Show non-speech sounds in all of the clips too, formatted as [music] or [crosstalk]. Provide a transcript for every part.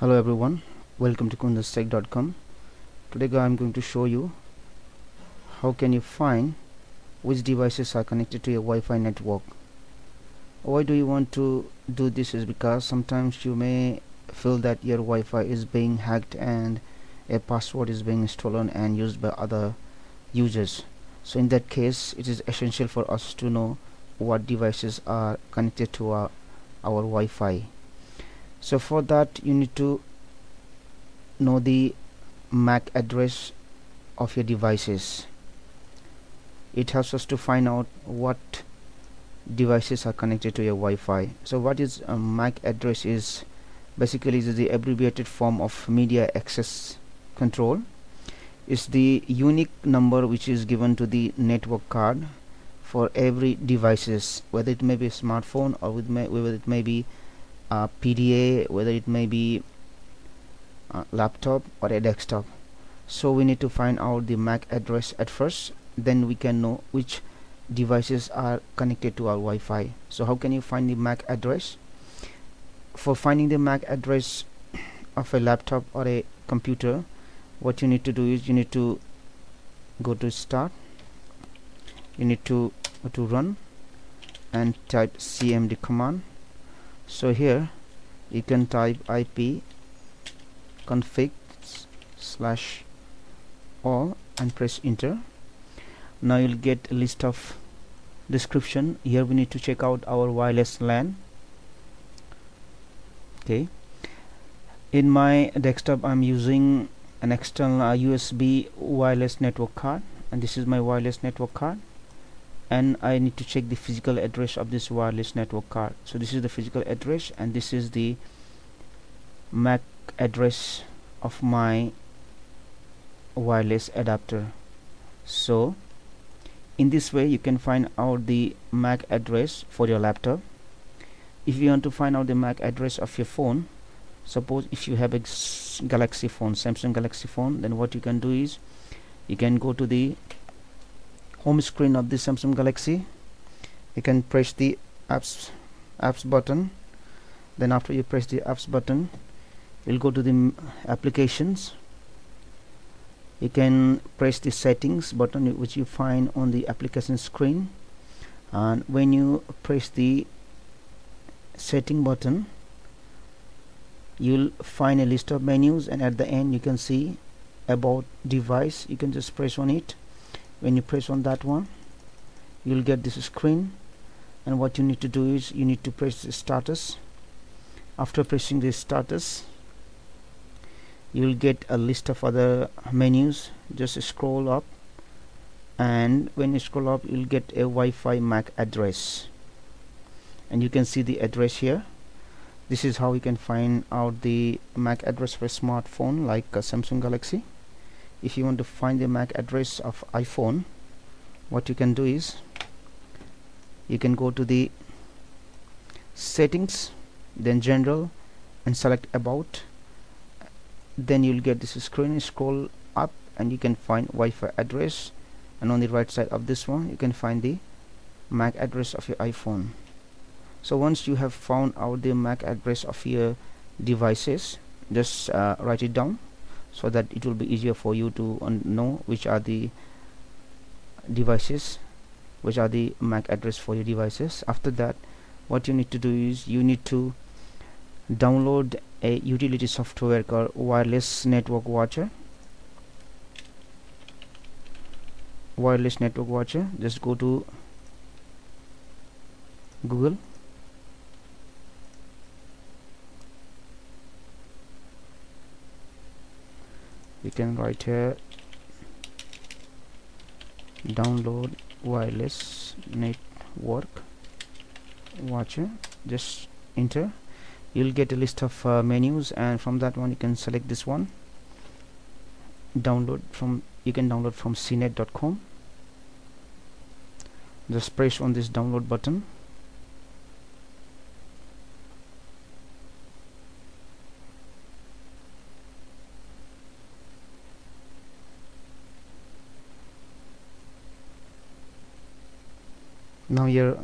hello everyone. Welcome to kundastech.com today I'm going to show you how can you find which devices are connected to your Wi-Fi network. Why do you want to do this is because sometimes you may feel that your Wi-Fi is being hacked and a password is being stolen and used by other users. So in that case it is essential for us to know what devices are connected to our, our Wi-Fi so for that you need to know the MAC address of your devices. It helps us to find out what devices are connected to your Wi-Fi. So what is a MAC address is basically is the abbreviated form of media access control. Is the unique number which is given to the network card for every devices whether it may be a smartphone or may, whether it may be a PDA whether it may be a laptop or a desktop. So we need to find out the MAC address at first then we can know which devices are connected to our Wi-Fi. So how can you find the MAC address? For finding the MAC address [coughs] of a laptop or a computer what you need to do is you need to go to start you need to to run and type cmd command so here you can type ip config slash all and press enter. Now you'll get a list of description. Here we need to check out our wireless LAN. Okay. In my desktop I'm using an external uh, USB wireless network card and this is my wireless network card and I need to check the physical address of this wireless network card. So this is the physical address and this is the MAC address of my wireless adapter. So in this way you can find out the MAC address for your laptop. If you want to find out the MAC address of your phone suppose if you have a galaxy phone Samsung galaxy phone then what you can do is you can go to the home screen of the Samsung Galaxy. You can press the apps apps button. Then after you press the apps button you'll go to the applications. You can press the settings button which you find on the application screen. And when you press the setting button you'll find a list of menus and at the end you can see about device. You can just press on it when you press on that one you'll get this screen. And what you need to do is you need to press the status. After pressing this status you'll get a list of other menus. Just scroll up. And when you scroll up you'll get a Wi-Fi MAC address. And you can see the address here. This is how you can find out the MAC address for a smartphone like a Samsung Galaxy if you want to find the MAC address of iPhone what you can do is you can go to the settings then general and select about. Then you'll get this screen scroll up and you can find Wi-Fi address. And on the right side of this one you can find the MAC address of your iPhone. So once you have found out the MAC address of your devices just uh, write it down so that it will be easier for you to uh, know which are the devices which are the MAC address for your devices. After that what you need to do is you need to download a utility software called wireless network watcher. Wireless network watcher. Just go to Google we can write here. Download wireless network. Watcher just enter. You'll get a list of uh, menus and from that one you can select this one. Download from you can download from cnet.com just press on this download button now your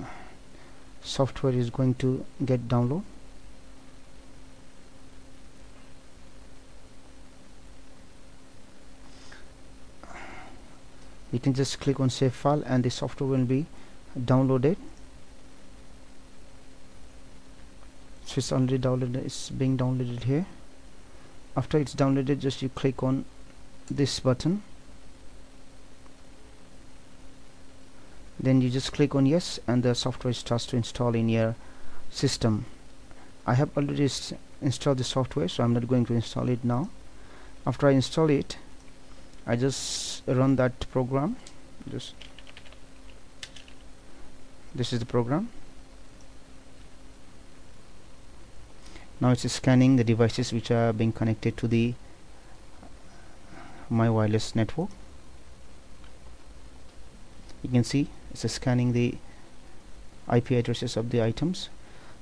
software is going to get download. You can just click on save file and the software will be downloaded. So it's already downloaded it's being downloaded here. After it's downloaded just you click on this button. Then you just click on yes and the software starts to install in your system. I have already installed the software so I'm not going to install it now. After I install it I just run that program. Just this is the program. Now it's scanning the devices which are being connected to the my wireless network. You can see it's scanning the IP addresses of the items.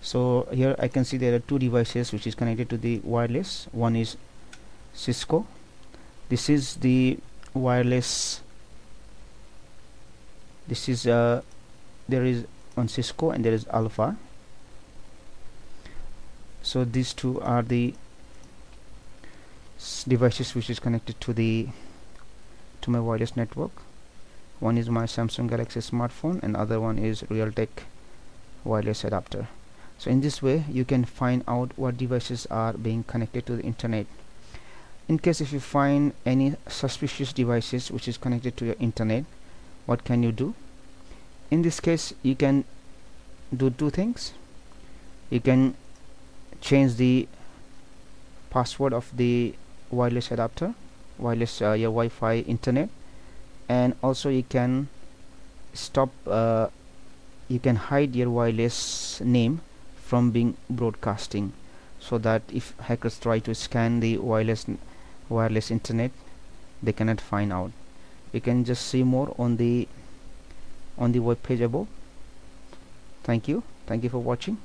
So here I can see there are two devices which is connected to the wireless. One is Cisco. This is the wireless this is uh, there is on Cisco and there is Alpha. So these two are the devices which is connected to the to my wireless network one is my Samsung Galaxy smartphone and other one is Realtek wireless adapter. So in this way you can find out what devices are being connected to the internet. In case if you find any suspicious devices which is connected to your internet what can you do? In this case you can do two things. You can change the password of the wireless adapter wireless uh, your Wi-Fi internet and also you can stop uh, you can hide your wireless name from being broadcasting so that if hackers try to scan the wireless wireless internet they cannot find out. You can just see more on the on the web page above. Thank you. Thank you for watching